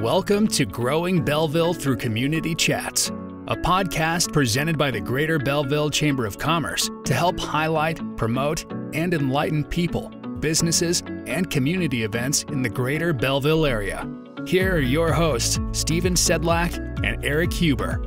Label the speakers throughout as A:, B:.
A: Welcome to Growing Belleville Through Community Chats, a podcast presented by the Greater Belleville Chamber of Commerce to help highlight, promote, and enlighten people, businesses, and community events in the Greater Belleville area. Here are your hosts, Stephen Sedlak and Eric Huber.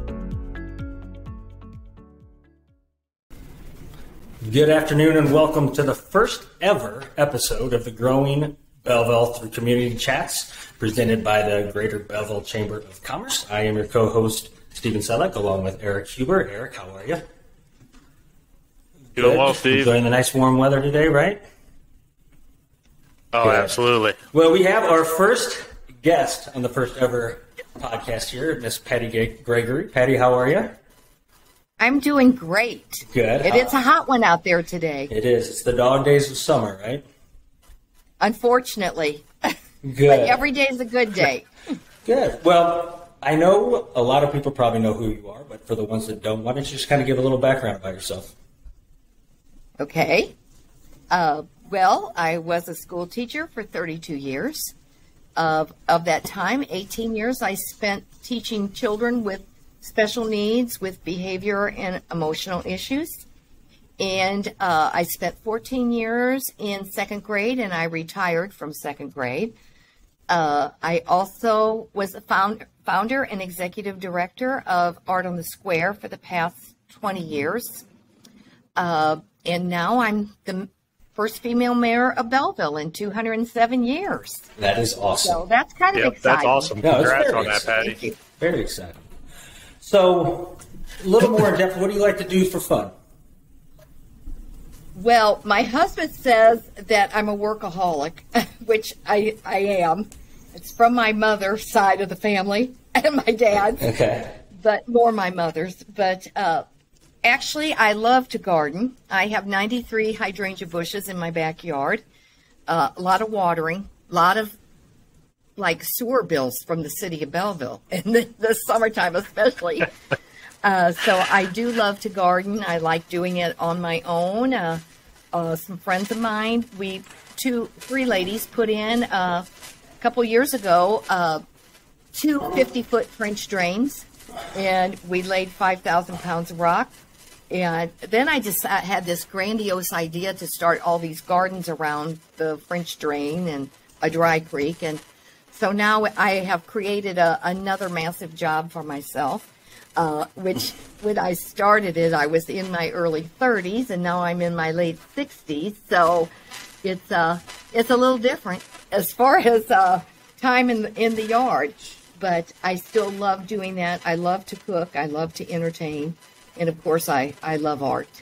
B: Good afternoon and welcome to the first ever episode of the Growing Belleville through Community Chats presented by the Greater Belleville Chamber of Commerce. I am your co-host, Stephen Selleck, along with Eric Huber. Eric, how are you?
C: Doing well, Steve.
B: Enjoying the nice warm weather today, right?
C: Oh,
B: Good.
C: absolutely.
B: Well, we have our first guest on the first ever podcast here, Miss Patty Gregory. Patty, how are you?
D: I'm doing great.
B: Good.
D: It is a hot one out there today,
B: It is. It's the dog days of summer, right?
D: Unfortunately.
B: Good.
D: But every day is a good day.
B: Good. Well, I know a lot of people probably know who you are, but for the ones that don't, why don't you just kind of give a little background about yourself?
D: Okay. Uh, well, I was a school teacher for 32 years. Of, of that time, 18 years I spent teaching children with special needs, with behavior and emotional issues. And uh, I spent 14 years in second grade and I retired from second grade. Uh, I also was a found, founder and executive director of Art on the Square for the past 20 years. Uh, and now I'm the first female mayor of Belleville in 207 years.
B: That is awesome.
D: So that's kind of
C: Yep,
D: exciting.
C: that's awesome.
B: No, it's
C: Congrats
B: very
C: on that. Patty.
D: Thank you.
B: Very exciting. So, a little more in depth, what do you like to do for fun?
D: Well, my husband says that I'm a workaholic, which I, I am. It's from my mother's side of the family and my dad's.
B: Okay.
D: but more my mother's. But uh, actually, I love to garden. I have 93 hydrangea bushes in my backyard. Uh, a lot of watering, a lot of like sewer bills from the city of Belleville in the, the summertime, especially. Uh, so I do love to garden. I like doing it on my own. Uh, uh, some friends of mine, we two, three ladies put in uh, a couple years ago. Uh, two 50 foot French drains, and we laid 5,000 pounds of rock. And then I just uh, had this grandiose idea to start all these gardens around the French drain and a dry creek. And so now I have created a, another massive job for myself, uh, which when I started it, I was in my early 30s, and now I'm in my late 60s. So it's uh, it's a little different as far as uh, time in the, in the yard, but I still love doing that. I love to cook. I love to entertain, and of course, I I love art.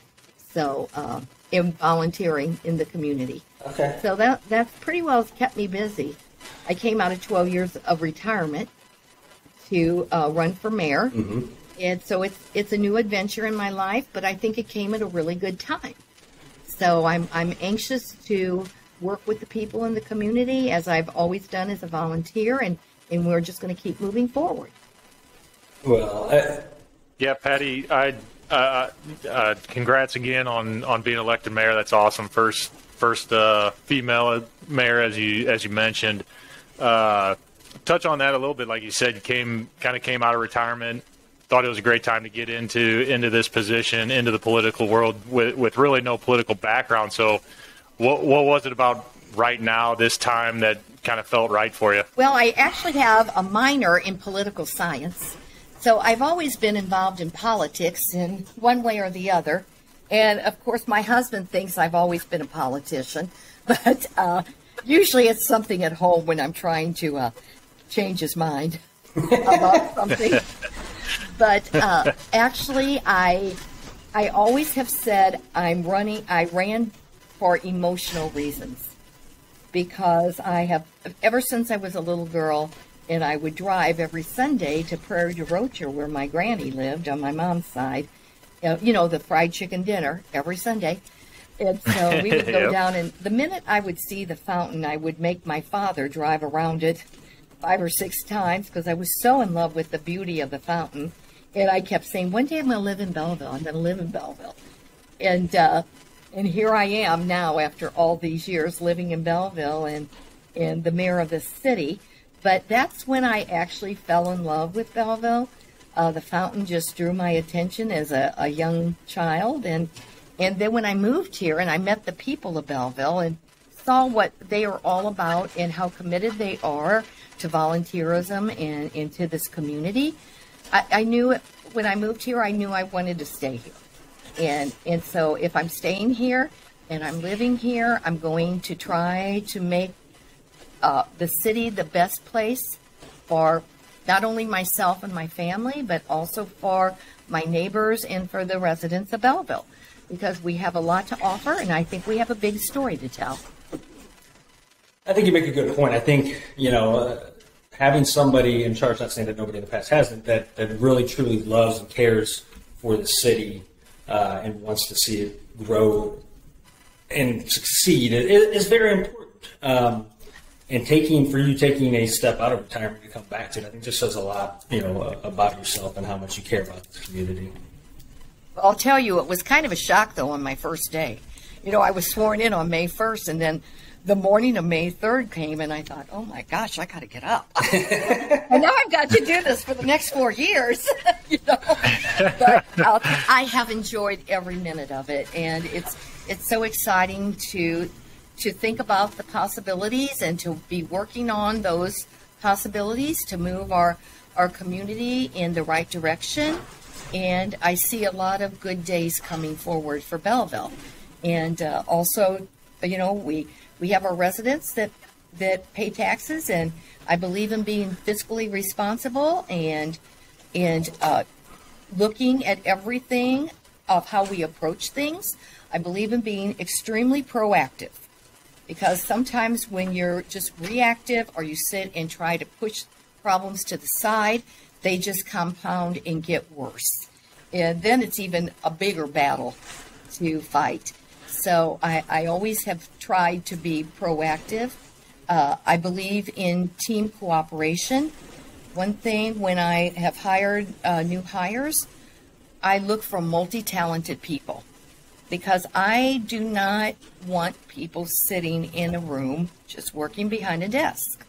D: So uh, and volunteering in the community.
B: Okay.
D: So that that's pretty well kept me busy. I came out of 12 years of retirement to uh, run for mayor, and so it's it's a new adventure in my life. But I think it came at a really good time. So I'm I'm anxious to work with the people in the community as I've always done as a volunteer, and and we're just going to keep moving forward.
B: Well, I,
C: Yeah, Patty, I uh, uh, congrats again on, on being elected mayor. That's awesome. First first uh, female mayor, as you as you mentioned. Uh, touch on that a little bit. Like you said, you came kind of came out of retirement. Thought it was a great time to get into into this position, into the political world with with really no political background. So, what what was it about right now, this time, that kind of felt right for you?
D: Well, I actually have a minor in political science. So I've always been involved in politics in one way or the other. And of course, my husband thinks I've always been a politician. But uh, usually it's something at home when I'm trying to uh, change his mind about something. But uh, actually, I I always have said I'm running. I ran for emotional reasons because I have ever since I was a little girl, and I would drive every Sunday to Prairie du Rocher, where my granny lived on my mom's side. Uh, You know, the fried chicken dinner every Sunday. And so we would go
C: Yep.
D: down, and the minute I would see the fountain, I would make my father drive around it five or six times because I was so in love with the beauty of the fountain. And I kept saying, one day I'm going to live in Belleville. I'm going to live in Belleville. And uh, and here I am now after all these years living in Belleville and and the mayor of the city. But that's when I actually fell in love with Belleville. Uh, the fountain just drew my attention as a, a young child, and and then when I moved here and I met the people of Belleville and saw what they are all about and how committed they are to volunteerism and into this community, I, I knew when I moved here, I knew I wanted to stay here. And and so if I'm staying here and I'm living here, I'm going to try to make uh, the city the best place for not only myself and my family, but also for my neighbors and for the residents of Belleville, because we have a lot to offer, and I think we have a big story to tell.
B: I think you make a good point. I think you know. Uh, having somebody in charge, not saying that nobody in the past hasn't, that, that really truly loves and cares for the city uh, and wants to see it grow and succeed is, very important. Um, and taking for you taking a step out of retirement to come back to it, I think just says a lot, you know, about yourself and how much you care about the community.
D: I'll tell you, it was kind of a shock though on my first day. You know, I was sworn in on May 1st, and then the morning of May 3rd came, and I thought, oh my gosh, I got to get up. and now I've got to do this for the next four years. you know, but I'll, I have enjoyed every minute of it, and it's it's so exciting to to think about the possibilities and to be working on those possibilities to move our our community in the right direction. And I see a lot of good days coming forward for Belleville, and uh, also, you know, we we have our residents that that pay taxes, and I believe in being fiscally responsible and and uh, looking at everything of how we approach things. I believe in being extremely proactive because sometimes when you're just reactive or you sit and try to push problems to the side, they just compound and get worse. And then it's even a bigger battle to fight. So I, I always have tried to be proactive. Uh, I believe in team cooperation. One thing when I have hired uh, new hires, I look for multi talented people because I do not want people sitting in a room just working behind a desk.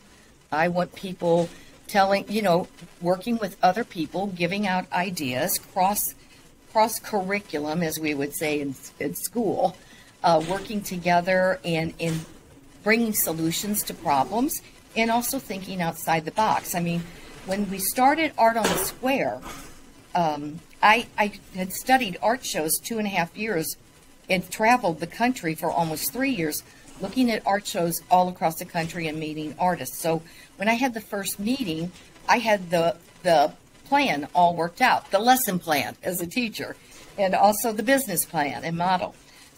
D: I want people telling, you know, working with other people, giving out ideas, cross cross curriculum, as we would say in, in school, uh, working together and in bringing solutions to problems and also thinking outside the box. I mean, when we started Art on the Square, um, I, I had studied art shows two and a half years and traveled the country for almost three years looking at art shows all across the country and meeting artists. So when I had the first meeting, I had the the plan all worked out, the lesson plan as a teacher, and also the business plan and model.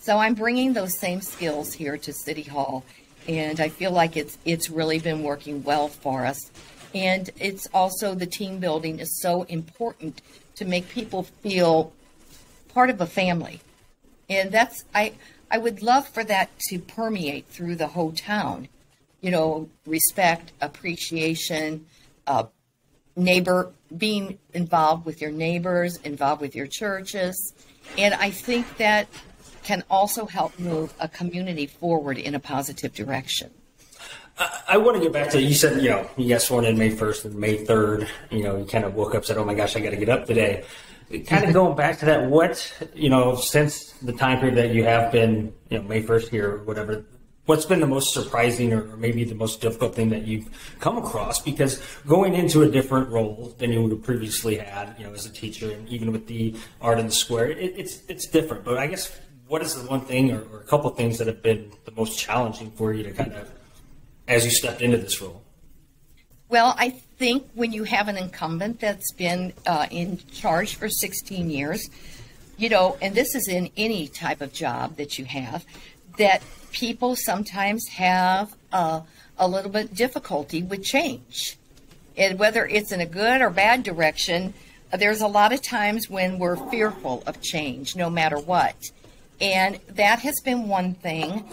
D: So I'm bringing those same skills here to City Hall, and I feel like it's it's really been working well for us. And it's also the team building is so important to make people feel part of a family, and that's I I would love for that to permeate through the whole town. You know, respect, appreciation, uh, neighbor being involved with your neighbors, involved with your churches, and I think that can also help move a community forward in a positive direction.
B: I, I want to get back to you said you know you got sworn in May first and May third. You know you kind of woke up said oh my gosh I got to get up today. Kind of going back to that, what you know since the time period that you have been you know May first here or whatever what's been the most surprising or maybe the most difficult thing that you've come across because going into a different role than you would have previously had you know as a teacher and even with the art in the square it, it's it's different but i guess what is the one thing or, or a couple things that have been the most challenging for you to kind of as you stepped into this role?
D: Well, I think when you have an incumbent that's been uh, in charge for 16 years, you know, and this is in any type of job that you have, that people sometimes have uh, a little bit difficulty with change. And whether it's in a good or bad direction, there's a lot of times when we're fearful of change, no matter what. And that has been one thing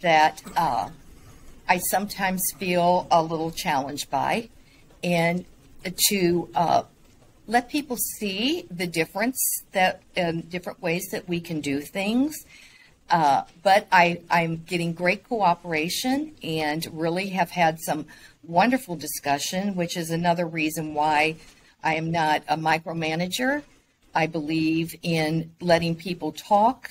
D: that uh, I sometimes feel a little challenged by. And to uh, let people see the difference that in different ways that we can do things. Uh, but I, I'm getting great cooperation and really have had some wonderful discussion, which is another reason why I am not a micromanager. I believe in letting people talk.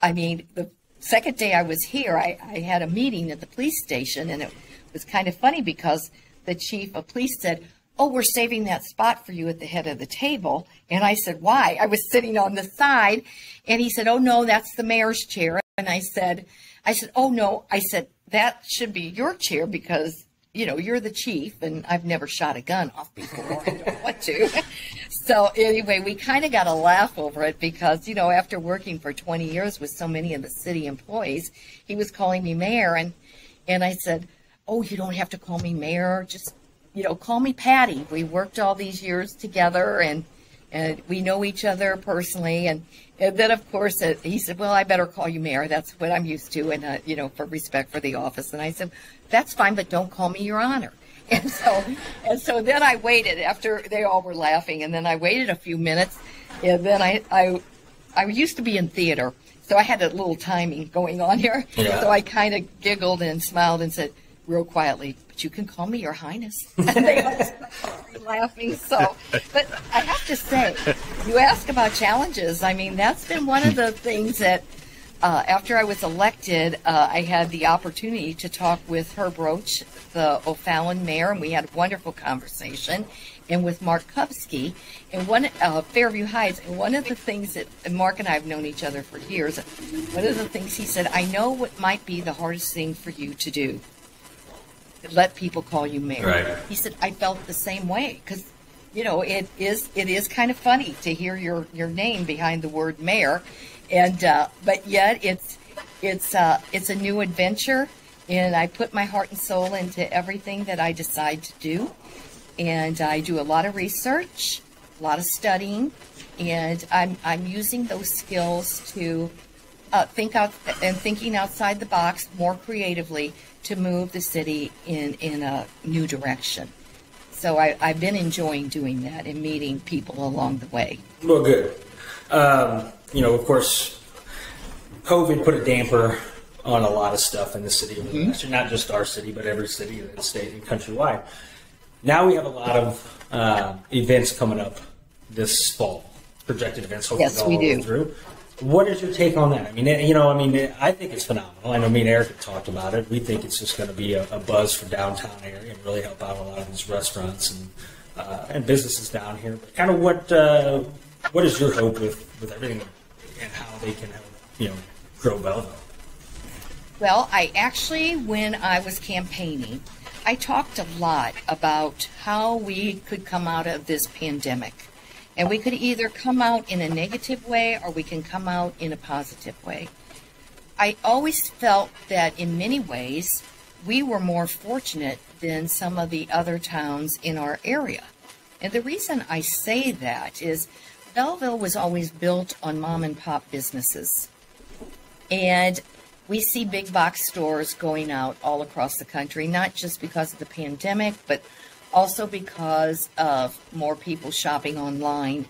D: I mean, the second day I was here, I, I had a meeting at the police station, and it was kind of funny because the chief of police said, Oh, we're saving that spot for you at the head of the table. And I said, Why? I was sitting on the side. And he said, Oh, no, that's the mayor's chair. And I said, I said, Oh, no. I said, That should be your chair because, you know, you're the chief. And I've never shot a gun off before. I don't want to. so, anyway, we kind of got a laugh over it because, you know, after working for 20 years with so many of the city employees, he was calling me mayor. And, and I said, Oh, you don't have to call me mayor. Just you know, call me Patty. We worked all these years together and and we know each other personally. And, and then, of course, uh, he said, "Well, I better call you Mayor. That's what I'm used to, and uh, you know, for respect for the office." And I said, "That's fine, but don't call me Your Honor." And so, and so then I waited after they all were laughing, and then I waited a few minutes, and then I I I used to be in theater, so I had a little timing going on here. Yeah. So I kind of giggled and smiled and said, real quietly, but you can call me Your Highness. And they all started laughing. So, but I have to say, you ask about challenges. I mean, that's been one of the things that uh, after I was elected, uh, I had the opportunity to talk with Herb Roach, the O'Fallon mayor, and we had a wonderful conversation. And with Mark Kupsky, and one uh, Fairview Heights, and one of the things that and Mark and I have known each other for years. One of the things he said, I know what might be the hardest thing for you to do let people call you mayor.
B: Right.
D: He said, I felt the same way because, you know, it is it is kind of funny to hear your your name behind the word mayor, and uh, but yet it's it's uh, it's a new adventure, and I put my heart and soul into everything that I decide to do, and I do a lot of research, a lot of studying, and I'm I'm using those skills to uh, think out and thinking outside the box more creatively to move the city in, in a new direction. So I, I've been enjoying doing that and meeting people along the way.
B: Well, good. Um, you know, of course, COVID put a damper on a lot of stuff in the city of mm-hmm. Not just our city, but every city in the state and countrywide. Now we have a lot of uh, events coming up this fall, projected events.
D: Yes, we do.
B: Through. What is your take on that? I mean, you know, I mean, I think it's phenomenal. I know me and Eric have talked about it. We think it's just going to be a, a, buzz for downtown area and really help out a lot of these restaurants and uh, and businesses down here. But kind of what uh, what is your hope with, with everything and how they can you know grow Belleville?
D: Well, I actually, when I was campaigning, I talked a lot about how we could come out of this pandemic and we could either come out in a negative way or we can come out in a positive way. I always felt that in many ways we were more fortunate than some of the other towns in our area. And the reason I say that is Belleville was always built on mom and pop businesses. And we see big box stores going out all across the country, not just because of the pandemic, but also because of more people shopping online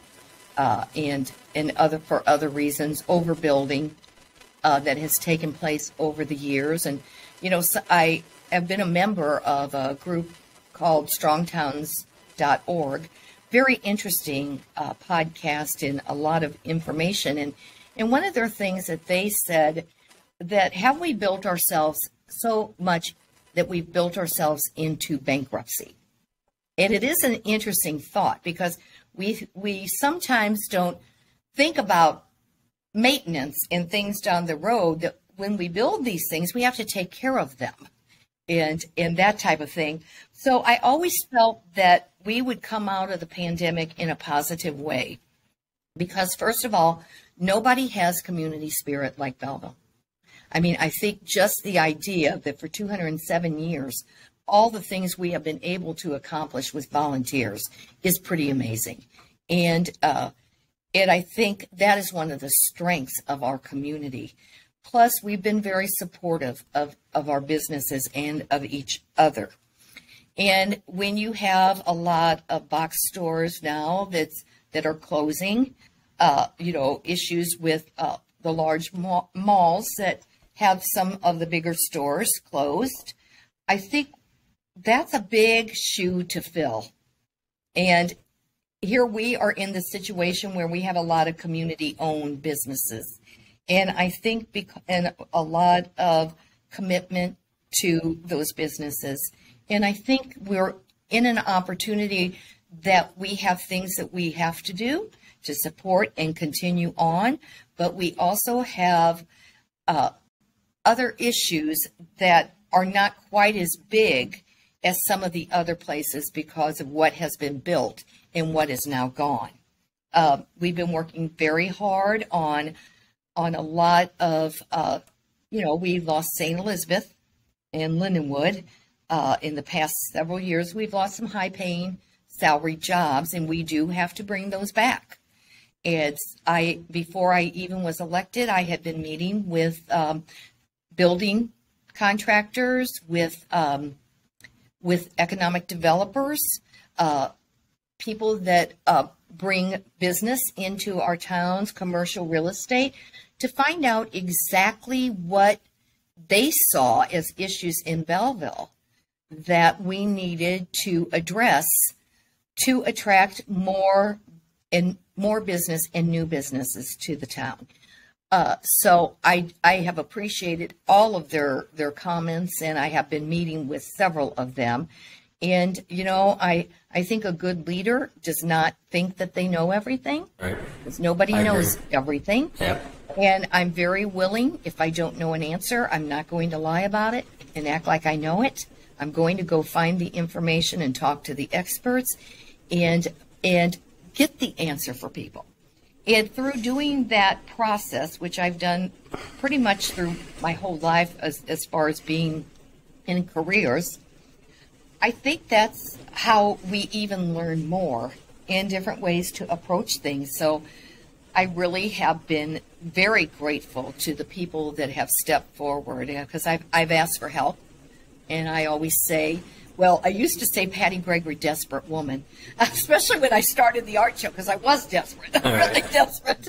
D: uh, and and other for other reasons, overbuilding uh, that has taken place over the years. And you know, so I have been a member of a group called StrongTowns.org. Very interesting uh, podcast and a lot of information. And and one of their things that they said that have we built ourselves so much that we've built ourselves into bankruptcy? And it is an interesting thought because we we sometimes don't think about maintenance and things down the road that when we build these things we have to take care of them and and that type of thing. So I always felt that we would come out of the pandemic in a positive way because first of all, nobody has community spirit like Belleville. I mean, I think just the idea that for 207 years all the things we have been able to accomplish with volunteers is pretty amazing. And uh, and I think that is one of the strengths of our community. Plus, we've been very supportive of, of our businesses and of each other. And when you have a lot of box stores now that's that are closing, uh, you know, issues with uh, the large malls that have some of the bigger stores closed, I think that's a big shoe to fill. And here we are in the situation where we have a lot of community owned businesses. And I think and a lot of commitment to those businesses. And I think we're in an opportunity that we have things that we have to do to support and continue on, but we also have uh, other issues that are not quite as big as some of the other places because of what has been built and what is now gone. Uh, we've been working very hard on on a lot of, uh, you know, we lost St. Elizabeth and Lindenwood uh, in the past several years. We've lost some high paying salary jobs, and we do have to bring those back. It's I before I even was elected, I had been meeting with um, building contractors, with um, with economic developers, uh, people that uh, bring business into our towns, commercial real estate, to find out exactly what they saw as issues in Belleville that we needed to address to attract more and more business and new businesses to the town. Uh, so I I have appreciated all of their their comments, and I have been meeting with several of them. And you know, I I think a good leader does not think that they know everything.
B: Right.
D: Because nobody
B: I
D: knows
B: agree.
D: everything.
B: Yep.
D: And I'm very willing, if I don't know an answer, I'm not going to lie about it and act like I know it. I'm going to go find the information and talk to the experts and and get the answer for people. And through doing that process, which I've done pretty much through my whole life as, as far as being in careers, I think that's how we even learn more in different ways to approach things. So I really have been very grateful to the people that have stepped forward uh, because I've, I've asked for help. And I always say, well, I used to say Patty Gregory, desperate woman, especially when I started the art show because I was desperate, really
B: right.
D: desperate.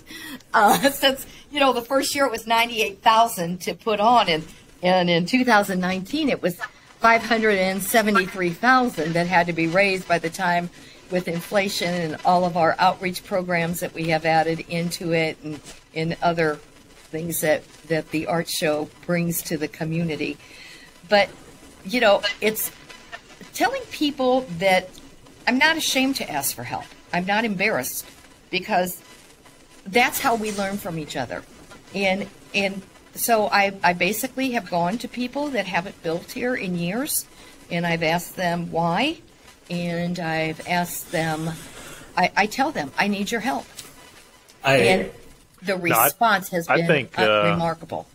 D: Uh, since you know the first year it was ninety eight thousand to put on, and and in 2019 it was five hundred and seventy three thousand that had to be raised by the time with inflation and all of our outreach programs that we have added into it and in other things that that the art show brings to the community. But you know, it's telling people that I'm not ashamed to ask for help. I'm not embarrassed because that's how we learn from each other. And and so I, I basically have gone to people that haven't built here in years and I've asked them why and I've asked them I, I tell them I need your help.
B: I,
D: And the response has
C: I
D: been
C: think,
D: uh, remarkable.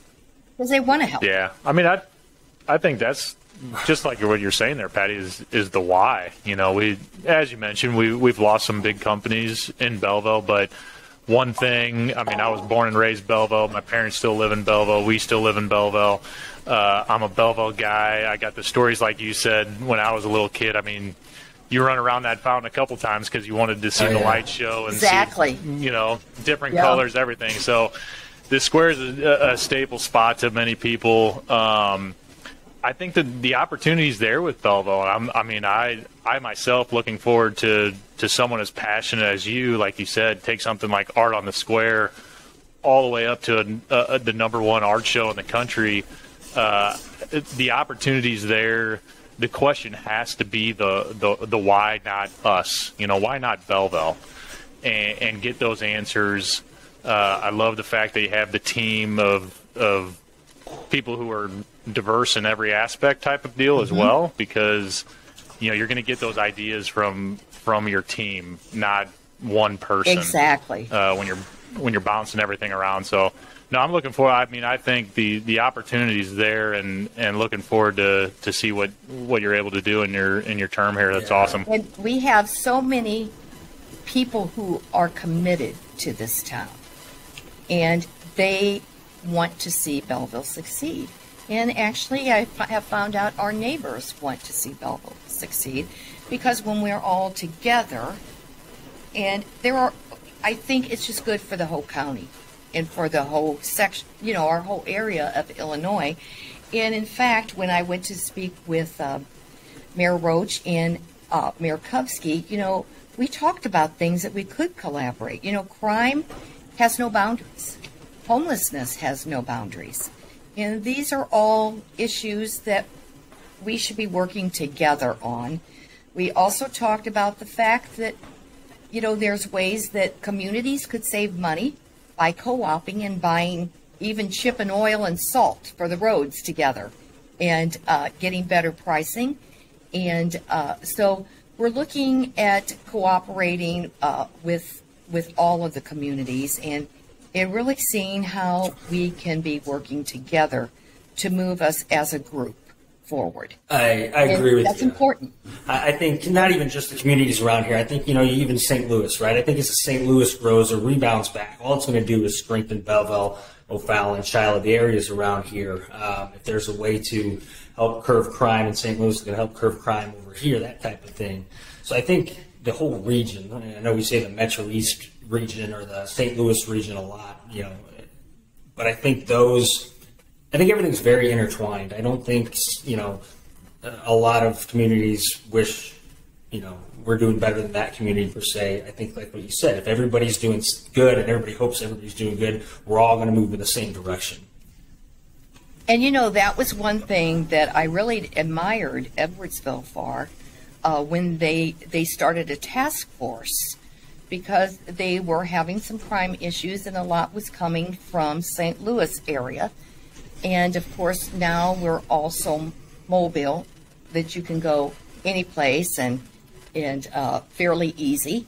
D: Because they want to help.
C: Yeah, I mean, I I think that's just like what you're saying there, Patty, is is the why. You know, we as you mentioned, we we've lost some big companies in Belleville, but one thing, I mean, I was born and raised Belleville. My parents still live in Belleville. We still live in Belleville. Uh, I'm a Belleville guy. I got the stories like you said when I was a little kid. I mean, you run around that fountain a couple times because you wanted to see
B: Oh,
C: the light show and
D: Exactly.
C: see, you know, different
D: Yeah.
C: colors, everything. So this square is a, a staple spot to many people. Um, I think that the opportunities there with Belleville. I'm, I mean, I I myself looking forward to to someone as passionate as you, like you said, take something like art on the square all the way up to a, a, the number one art show in the country. Uh, the opportunities there. The question has to be the, the the why not us? You know, why not Belleville? And, and get those answers. Uh, I love the fact that you have the team of of people who are diverse in every aspect type of deal as well because you know you're going to get those ideas from from your team not one person
D: Exactly.
C: uh, when you're when you're bouncing everything around. So no i'm looking for i mean i think the the opportunities there and and looking forward to to see what what you're able to do in your in your term here. That's
B: Yeah.
C: awesome.
D: And we have so many people who are committed to this town, and they want to see Belleville succeed. And actually, I have found out our neighbors want to see Belleville succeed because when we're all together, and there are, I think it's just good for the whole county and for the whole section, you know, our whole area of Illinois. And in fact, when I went to speak with uh, Mayor Roach and uh, Mayor Kupsky, you know, we talked about things that we could collaborate. You know, crime has no boundaries. Homelessness has no boundaries. And these are all issues that we should be working together on. We also talked about the fact that, you know, there's ways that communities could save money by co-oping and buying even chip and oil and salt for the roads together and uh, getting better pricing. And uh, so we're looking at cooperating uh, with with all of the communities and and really seeing how we can be working together to move us as a group forward.
B: I, I agree with
D: that's
B: you.
D: That's important.
B: I, I think not even just the communities around here. I think, you know, even St. Louis, right? I think as St. Louis grows or rebounds back, all it's going to do is strengthen Belleville, O'Fallon, Shiloh, the areas around here. Um, if there's a way to help curb crime in St. Louis, it's going to help curb crime over here, that type of thing. So I think the whole region, I know we say the Metro East region or the St. Louis region a lot, you know, but I think those, I think everything's very intertwined. I don't think, you know, a lot of communities wish, you know, we're doing better than that community per se. I think, like what you said, if everybody's doing good and everybody hopes everybody's doing good, we're all going to move in the same direction.
D: And you know, that was one thing that I really admired Edwardsville for uh, when they they started a task force because they were having some crime issues and a lot was coming from St. Louis area. And of course, now we're also mobile that you can go any place and and uh, fairly easy.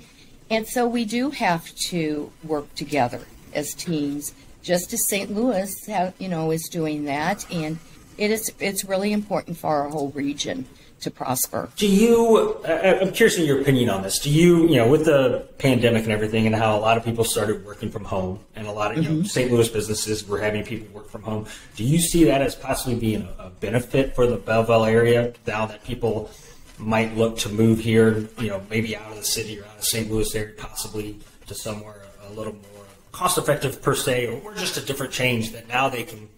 D: And so we do have to work together as teams, just as St. Louis, you know, is doing that, and it is it's really important for our whole region to prosper.
B: Do you? I'm curious in your opinion on this. Do you, you know, with the pandemic and everything, and how a lot of people started working from home, and a lot of mm-hmm. know, St. Louis businesses were having people work from home. Do you see that as possibly being a, a benefit for the Belleville area now that people might look to move here? You know, maybe out of the city or out of St. Louis area, possibly to somewhere a little more cost effective per se, or just a different change that now they can,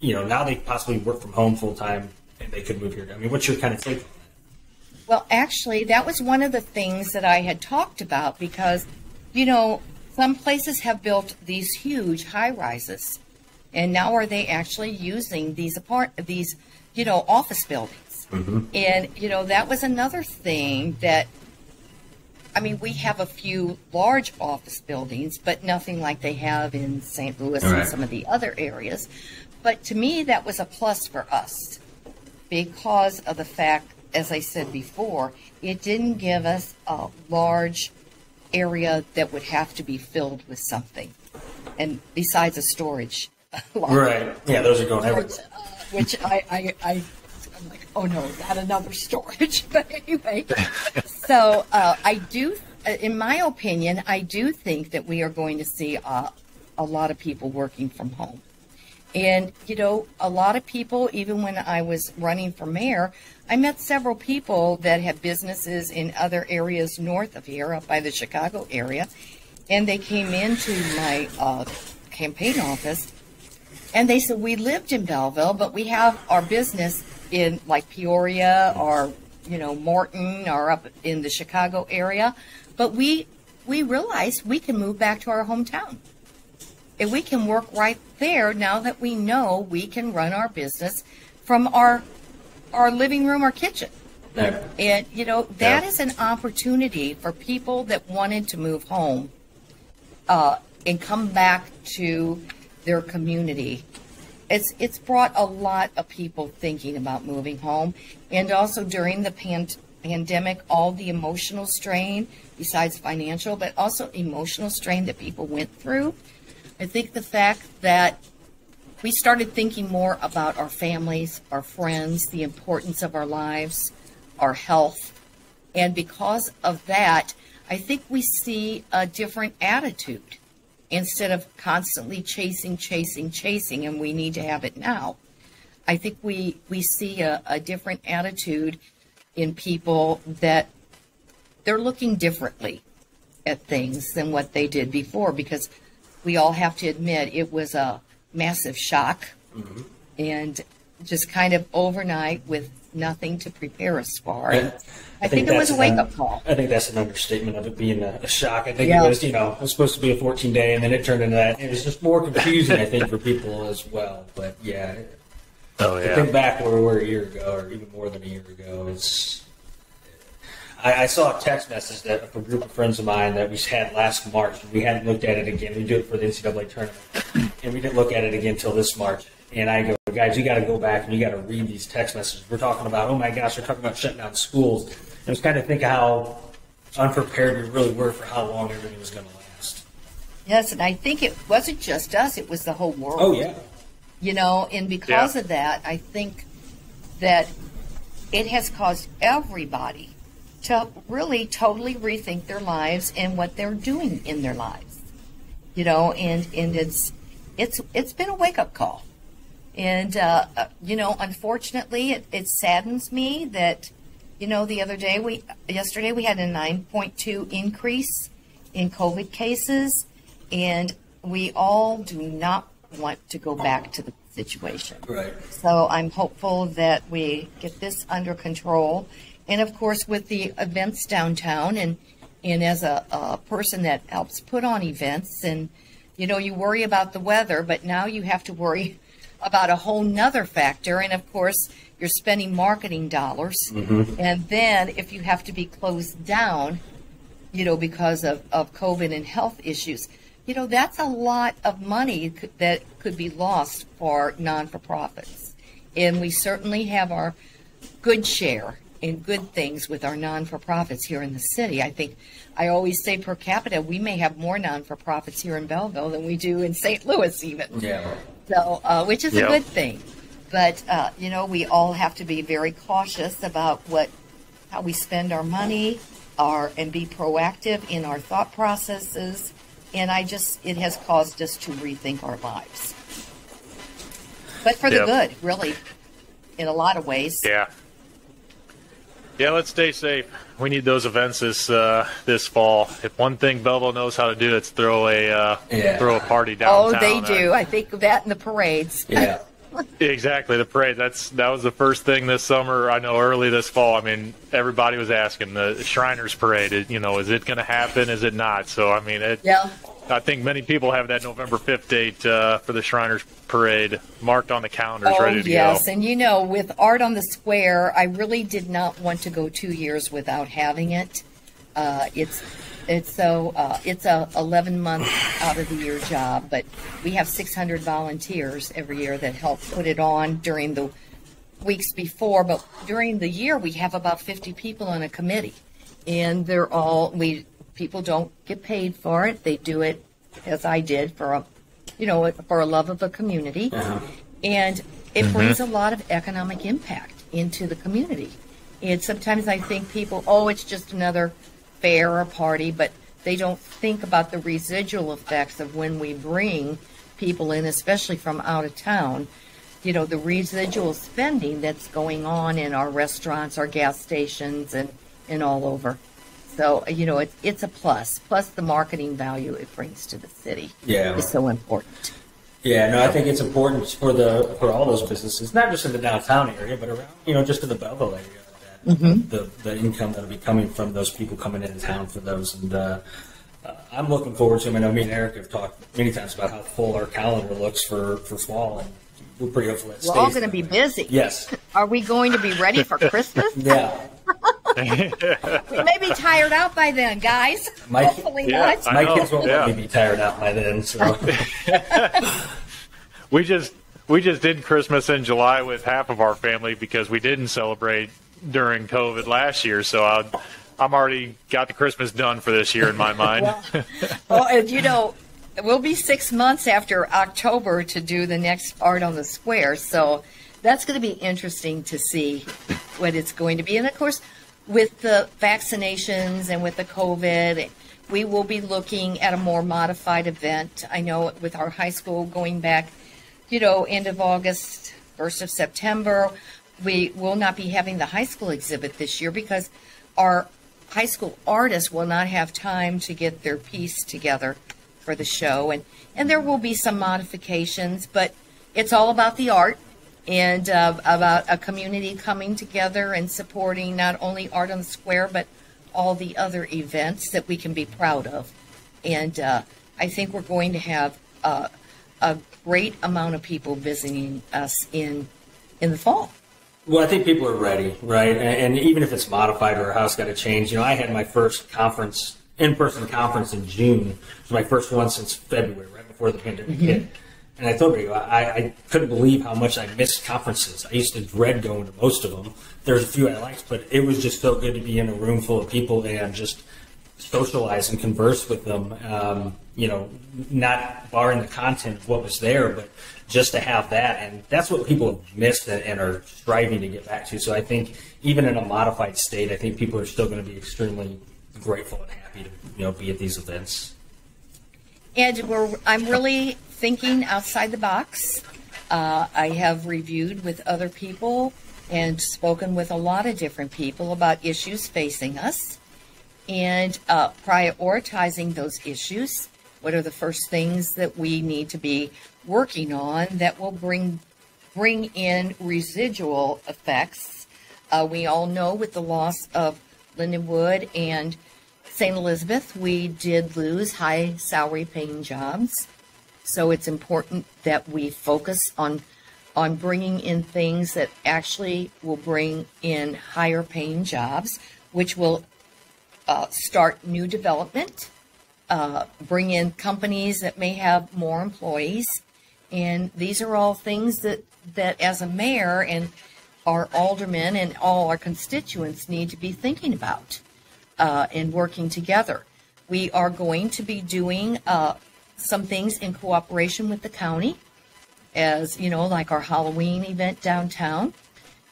B: you know, now they possibly work from home full time and they could move here. I mean, what's your kind of take on that?
D: Well, actually, that was one of the things that I had talked about because, you know, some places have built these huge high rises, and now are they actually using these apart these, you know, office buildings? Mm-hmm. And you know, that was another thing that. I mean, we have a few large office buildings, but nothing like they have in St. Louis right. and some of the other areas. But to me, that was a plus for us because of the fact, as I said before, it didn't give us a large area that would have to be filled with something. And besides a storage.
B: right. Yeah, those are going everywhere.
D: Which I, I, I, I'm like, oh no, not another storage. but anyway, so uh, I do, in my opinion, I do think that we are going to see uh, a lot of people working from home. And, you know, a lot of people, even when I was running for mayor, I met several people that have businesses in other areas north of here, up by the Chicago area. And they came into my uh, campaign office and they said, We lived in Belleville, but we have our business in like Peoria or, you know, Morton or up in the Chicago area. But we, we realized we can move back to our hometown and we can work right there now that we know we can run our business from our our living room or kitchen. Yeah. And you know that yeah. is an opportunity for people that wanted to move home uh, and come back to their community. It's it's brought a lot of people thinking about moving home, and also during the pan- pandemic, all the emotional strain, besides financial, but also emotional strain that people went through I think the fact that we started thinking more about our families, our friends, the importance of our lives, our health. And because of that, I think we see a different attitude instead of constantly chasing, chasing, chasing, and we need to have it now. I think we, we see a, a different attitude in people that they're looking differently at things than what they did before because we all have to admit it was a massive shock. Mm-hmm. And just kind of overnight with nothing to prepare us for.
B: I-
D: And
B: I
D: I,
B: think
D: think, it was
B: that's
D: a wake
B: an-
D: up call.
B: I think that's an understatement of it being a, a shock. I think
D: Yeah.
B: it was, you know, it was supposed to be a 14 day, and then it turned into that. It was just more confusing, I think, for people as well. But yeah,
C: Oh
B: to think back where we were a year ago, or even more than a year ago, it's. I, I saw a text message that from a group of friends of mine that we had last March. We hadn't looked at it again. We do it for the NCAA tournament, and we didn't look at it again until this March. And I go, guys, you got to go back and you got to read these text messages. We're talking about, oh my gosh, we're talking about shutting down schools. And it's kind of think how unprepared we really were for how long everything was going to last.
D: Yes, and I think it wasn't just us, it was the whole world.
B: Oh yeah,
D: You know, and because
C: Yeah.
D: of that, I think that it has caused everybody to really totally rethink their lives and what they're doing in their lives. You know, and and it's it's it's been a wake up call. And uh, uh, you know, unfortunately, it, it saddens me that you know the other day we yesterday we had a 9.2 increase in COVID cases, and we all do not want to go back to the situation.
B: right.
D: So I'm hopeful that we get this under control. And of course, with the events downtown, and and as a, a person that helps put on events, and you know, you worry about the weather, but now you have to worry about a whole nother factor. And of course, you're spending marketing dollars, mm-hmm. and then if you have to be closed down, you know, because of, of COVID and health issues. You know, that's a lot of money that could be lost for non for profits. And we certainly have our good share in good things with our non for profits here in the city. I think I always say per capita, we may have more non for profits here in Belleville than we do in St. Louis, even.
B: Yeah.
D: So, uh, which is
C: Yep.
D: a good thing. But uh, you know, we all have to be very cautious about what, how we spend our money, our and be proactive in our thought processes. And I just, it has caused us to rethink our lives. But for the
C: Yep.
D: good, really, in a lot of ways.
C: Yeah. Yeah, let's stay safe. We need those events this uh, this fall. If one thing Belleville knows how to do, it's throw a uh,
B: Yeah.
C: throw a party downtown.
D: Oh, they do. I think of that in the parades.
B: Yeah.
C: Exactly, the parade. That's that was the first thing this summer. I know early this fall. I mean, everybody was asking the Shriners Parade. is- You know, is it going to happen? Is it not? So, I mean, it,
D: Yeah.
C: I think many people have that November fifth date uh, for the Shriners Parade marked on the calendars,
D: Oh,
C: ready to
D: yes.
C: go.
D: And you know, with Art on the Square, I really did not want to go two years without having it. Uh, it's it's so uh, it's a 11 month out of the year job, but we have 600 volunteers every year that help put it on during the weeks before. But during the year, we have about 50 people on a committee, and they're all we people don't get paid for it. They do it as I did for a you know for a love of a community, uh-huh. and it mm-hmm. brings a lot of economic impact into the community. And sometimes I think people, oh, it's just another fair or party, but they don't think about the residual effects of when we bring people in, especially from out of town. You know, the residual spending that's going on in our restaurants, our gas stations, and, and all over. So, you know, it's, it's a plus. Plus, the marketing value it brings to the city
B: Yeah.
D: is so important.
B: Yeah, no, I think it's important for the for all those businesses, not just in the downtown area, but around you know just in the Belleville area. That The the income that'll be coming from those people coming into town for those, and uh, I'm looking forward to them. I know me and Eric have talked many times about how full our calendar looks for for fall, and we're pretty hopeful that
D: We're all going to be
B: way.
D: busy.
B: Yes.
D: Are we going to be ready for Christmas?
B: Yeah.
D: We may be tired out by then, guys.
B: My-
D: Hopefully
C: Yeah,
D: not.
C: I
B: My
C: know,
B: kids won't
C: yeah.
B: let me be tired out by then. So
C: We just we just did Christmas in July with half of our family because we didn't celebrate during COVID last year. So I, I'm already got the Christmas done for this year in my mind.
D: Well, and you know, we'll be six months after October to do the next Art on the Square. So that's going to be interesting to see what it's going to be. And of course, with the vaccinations and with the COVID, we will be looking at a more modified event. I know with our high school going back, you know, end of August, 1st of September, we will not be having the high school exhibit this year because our high school artists will not have time to get their piece together for the show and and there will be some modifications but it's all about the art and uh, about a community coming together and supporting not only Art on the Square, but all the other events that we can be proud of. And uh, I think we're going to have uh, a great amount of people visiting us in in the fall.
B: Well, I think people are ready, right? And, and even if it's modified or a house got to change, you know, I had my first conference, in-person conference in June. It was my first one since February, right before the pandemic mm-hmm. hit. And I told you, I, I couldn't believe how much I missed conferences. I used to dread going to most of them. There's a few I liked, but it was just so good to be in a room full of people and just socialize and converse with them. Um, you know, not barring the content of what was there, but just to have that, and that's what people have missed and, and are striving to get back to. So I think even in a modified state, I think people are still going to be extremely grateful and happy to you know be at these events.
D: And we're, I'm really thinking outside the box. Uh, I have reviewed with other people and spoken with a lot of different people about issues facing us and uh, prioritizing those issues. What are the first things that we need to be working on that will bring bring in residual effects. Uh, we all know with the loss of Lindenwood and St. Elizabeth, we did lose high salary paying jobs. So it's important that we focus on on bringing in things that actually will bring in higher paying jobs, which will uh, start new development, uh, bring in companies that may have more employees, and these are all things that, that as a mayor and our aldermen and all our constituents need to be thinking about uh, and working together. We are going to be doing uh, some things in cooperation with the county, as you know, like our Halloween event downtown.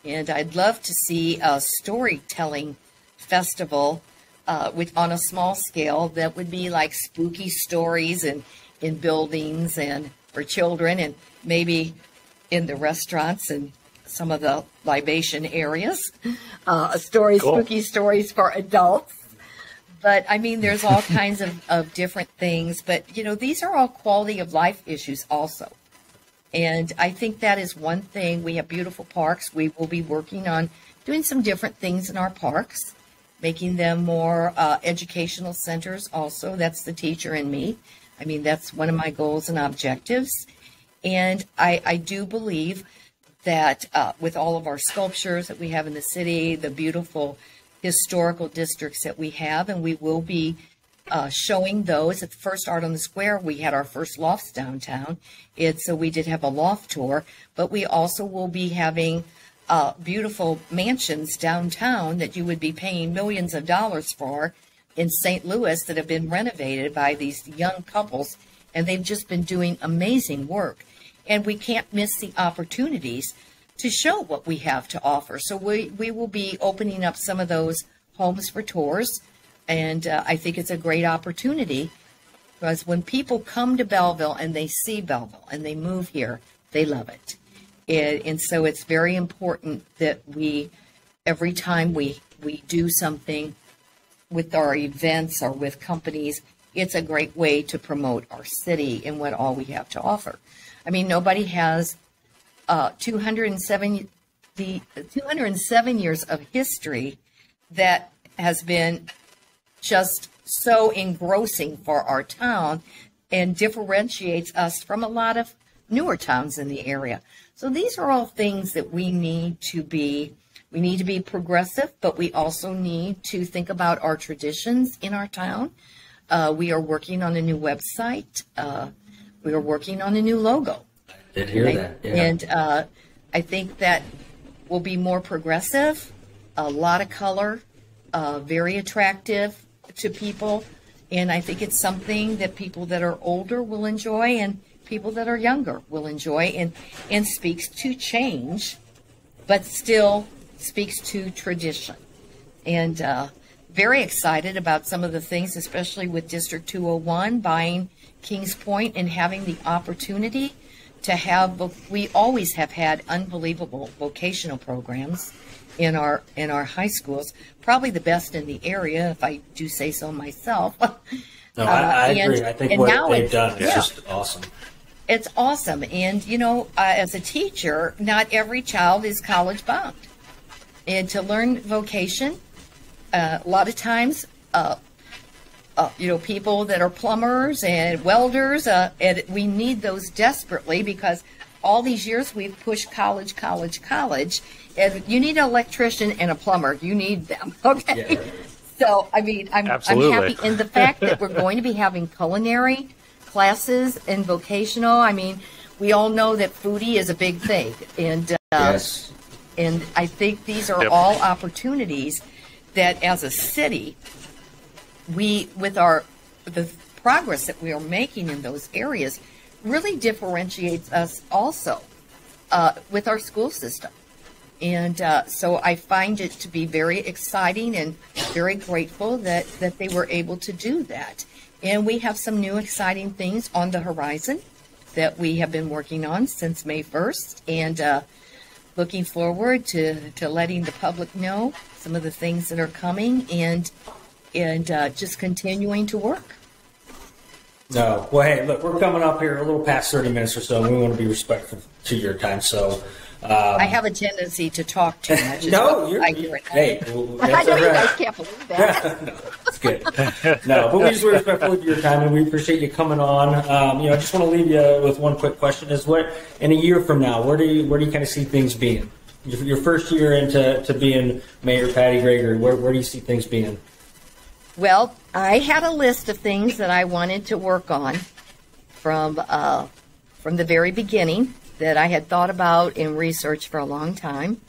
D: And I'd love to see a storytelling festival uh, with on a small scale that would be like spooky stories and in buildings and for children and maybe in the restaurants and some of the libation areas. Uh, stories, cool. spooky stories for adults. But I mean, there's all kinds of, of different things. But, you know, these are all quality of life issues also. And I think that is one thing. We have beautiful parks. We will be working on doing some different things in our parks, making them more uh, educational centers also. That's the teacher in me. I mean, that's one of my goals and objectives. And I, I do believe that uh, with all of our sculptures that we have in the city, the beautiful historical districts that we have, and we will be uh, showing those at the first Art on the Square. We had our first lofts downtown. It's so we did have a loft tour, but we also will be having uh, beautiful mansions downtown that you would be paying millions of dollars for in St. Louis that have been renovated by these young couples, and they've just been doing amazing work. And we can't miss the opportunities to show what we have to offer. So we, we will be opening up some of those homes for tours, and uh, I think it's a great opportunity because when people come to Belleville and they see Belleville and they move here, they love it. And, and so it's very important that we, every time we, we do something, with our events or with companies, it's a great way to promote our city and what all we have to offer. I mean, nobody has uh, 207 the 207 years of history that has been just so engrossing for our town and differentiates us from a lot of newer towns in the area. So these are all things that we need to be we need to be progressive, but we also need to think about our traditions in our town. Uh, we are working on a new website. Uh, we are working on a new logo.
B: I did hear right? that. Yeah.
D: And uh, I think that will be more progressive, a lot of color, uh, very attractive to people. And I think it's something that people that are older will enjoy and people that are younger will enjoy and, and speaks to change, but still speaks to tradition. And uh, very excited about some of the things, especially with District 201 buying Kings Point and having the opportunity to have. We always have had unbelievable vocational programs in our in our high schools, probably the best in the area, if I do say so myself.
B: no, I, I uh, and, agree. I think what they've done is yeah. just awesome.
D: it's awesome. And, you know, uh, as a teacher, not every child is college bound. And to learn vocation, uh, a lot of times, uh, you know, people that are plumbers and welders, uh, and we need those desperately because all these years we've pushed college, college, college. And you need an electrician and a plumber. You need them. Okay.
B: Yeah.
D: So, I mean, I'm, I'm happy. And the fact that we're going to be having culinary classes and vocational, I mean, we all know that foodie is a big thing. And, uh,
B: Yes.
D: and I think these are
C: Yep.
D: all opportunities that as a city, we, with our, the progress that we are making in those areas, really differentiates us also uh, with our school system. And uh, so I find it to be very exciting and very grateful that, that they were able to do that. And we have some new exciting things on the horizon that we have been working on since May 1st. And uh, looking forward to, to letting the public know some of the things that are coming and, and uh, just continuing to work.
B: No. Well, hey, look, we're coming up here a little past 30 minutes or so, and we want to be respectful to your time. So, um,
D: I have a tendency to talk too much.
B: no, you're,
D: I hear it.
B: hey, well,
D: I know
B: all
D: you guys can't believe that.
B: That's good. No, but we just were respectful of your time, and we appreciate you coming on. Um, you know, I just want to leave you with one quick question: Is what in a year from now, where do you where do you kind of see things being? Your, your first year into to being Mayor Patty Gregory, where where do you see things being?
D: Well, I had a list of things that I wanted to work on from uh, from the very beginning that I had thought about and researched for a long time.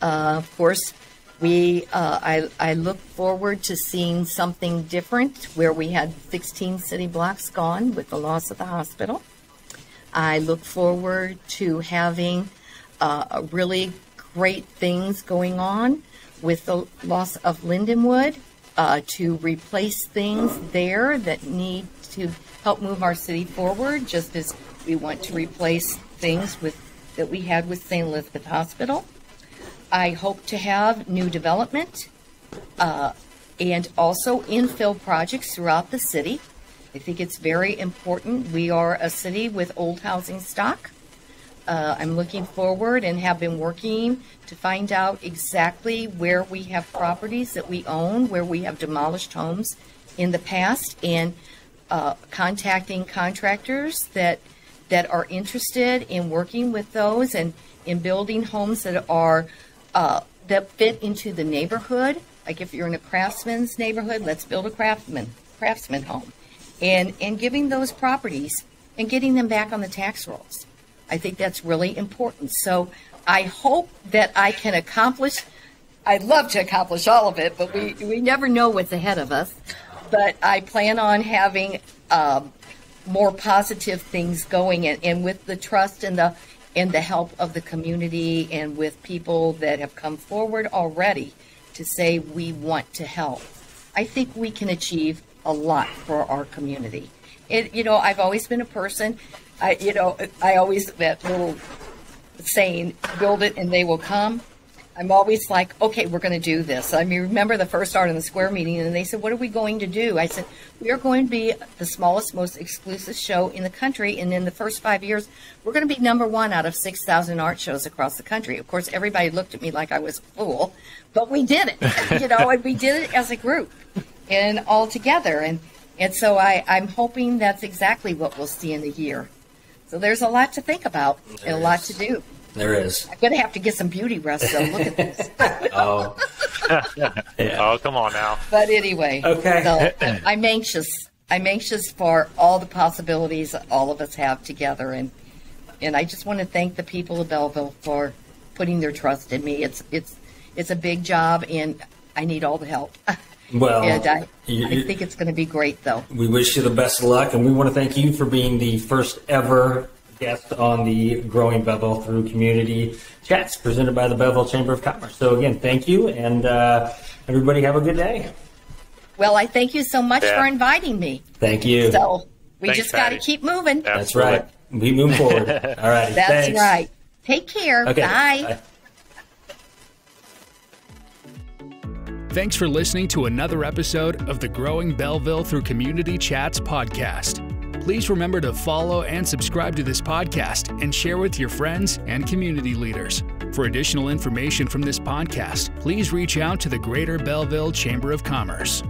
D: Uh, of course, we uh, I, I look forward to seeing something different where we had 16 city blocks gone with the loss of the hospital. I look forward to having uh, really great things going on with the loss of Lindenwood uh, to replace things there that need to help move our city forward, just as we want to replace things with that we had with St. Elizabeth Hospital. I hope to have new development uh, and also infill projects throughout the city. I think it's very important. We are a city with old housing stock. Uh, I'm looking forward and have been working to find out exactly where we have properties that we own, where we have demolished homes in the past, and uh, contacting contractors that that are interested in working with those and in building homes that are uh, that fit into the neighborhood. Like if you're in a craftsman's neighborhood, let's build a craftsman craftsman home, and and giving those properties and getting them back on the tax rolls. I think that's really important. So I hope that I can accomplish. I'd love to accomplish all of it, but we we never know what's ahead of us. But I plan on having um, more positive things going, and, and with the trust and the and the help of the community, and with people that have come forward already to say we want to help. I think we can achieve a lot for our community. It, you know, I've always been a person. I, you know, I always that little saying, "Build it and they will come." I'm always like, okay, we're going to do this. I mean, remember the first Art in the Square meeting, and they said, what are we going to do? I said, we are going to be the smallest, most exclusive show in the country, and in the first five years, we're going to be number one out of 6,000 art shows across the country. Of course, everybody looked at me like I was a fool, but we did it, you know, and we did it as a group and all together. And, and so I, I'm hoping that's exactly what we'll see in the year. So there's a lot to think about and a lot to do.
B: There is.
D: I'm going to have to get some beauty rest, though. look at this.
B: Oh, yeah.
C: Oh, come on now.
D: But anyway,
B: Okay.
D: So I'm anxious. I'm anxious for all the possibilities all of us have together, and and I just want to thank the people of Belleville for putting their trust in me. It's it's it's a big job, and I need all the help.
B: Well,
D: and I,
B: you-
D: I think it's going to be great, though.
B: We wish you the best of luck, and we want to thank you for being the first ever guest on the Growing Belleville Through Community Chats presented by the Belleville Chamber of Commerce. So, again, thank you, and uh, everybody have a good day.
D: Well, I thank you so much
C: Yeah.
D: for inviting me.
B: Thank you.
D: So we
C: Thanks,
D: just got to keep moving.
C: Yeah.
B: That's right. We move forward. All right.
D: That's
B: thanks.
D: right. Take care.
B: Okay.
D: Bye.
A: Thanks for listening to another episode of the Growing Belleville Through Community Chats podcast. Please remember to follow and subscribe to this podcast and share with your friends and community leaders. For additional information from this podcast, please reach out to the Greater Belleville Chamber of Commerce.